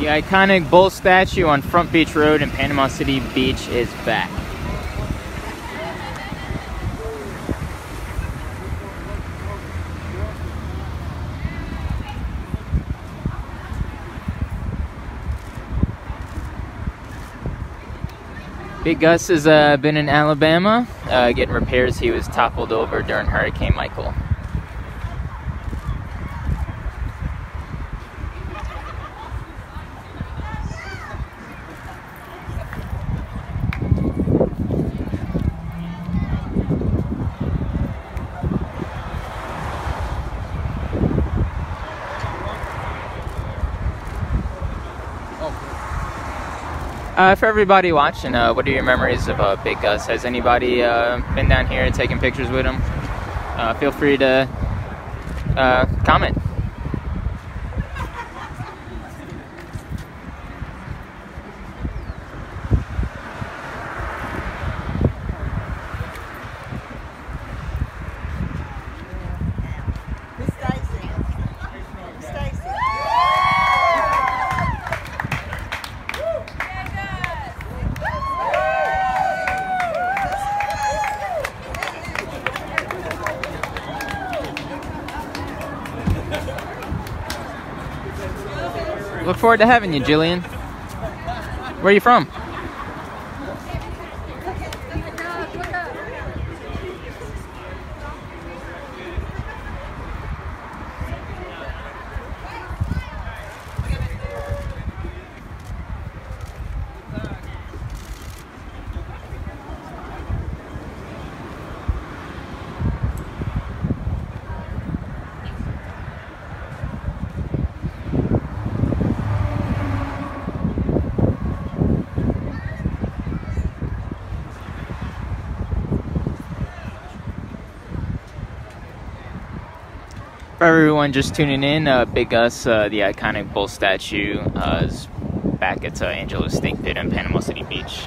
The iconic bull statue on Front Beach Road in Panama City Beach is back. Big Gus has uh, been in Alabama uh, getting repairs. He was toppled over during Hurricane Michael. Uh, for everybody watching, uh, what are your memories of uh, Big Gus? Has anybody uh, been down here and taking pictures with him? Uh, feel free to uh, comment. Look forward to having you, Jillian. Where are you from? For everyone just tuning in, uh, Big Gus, uh, the iconic bull statue, uh, is back at uh, Angelo's Steak Pit in Panama City Beach.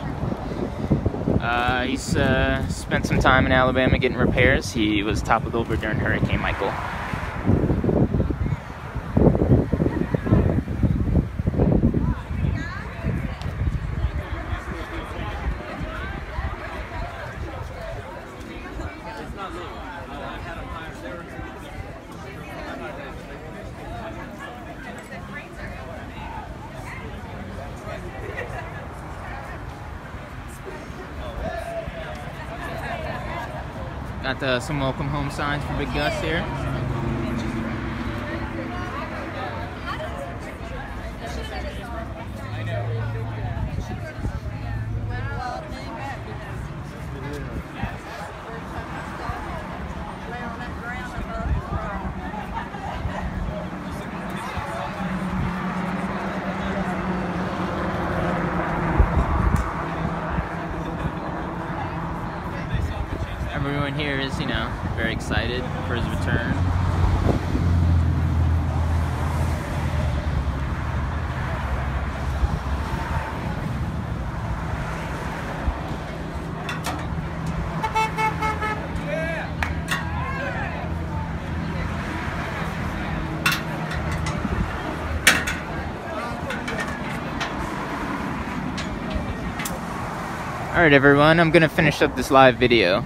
Uh, he's uh, spent some time in Alabama getting repairs. He was toppled over during Hurricane Michael. Got uh, some welcome home signs for Big Gus here. Everyone here is, you know, very excited for his return. Alright everyone, I'm gonna finish up this live video.